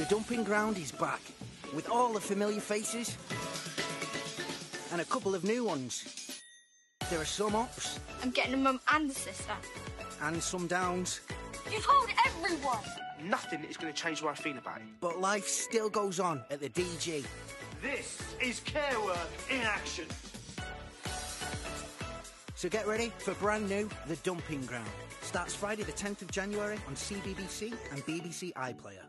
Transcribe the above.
The dumping ground is back, with all the familiar faces and a couple of new ones. There are some ups I'm getting a mum and a sister. and some downs, You've told everyone! Nothing is going to change what I feel about it. but life still goes on at the DG. This is Care Work in action. So get ready for brand new The Dumping Ground. Starts Friday the 10th of January on CBBC and BBC iPlayer.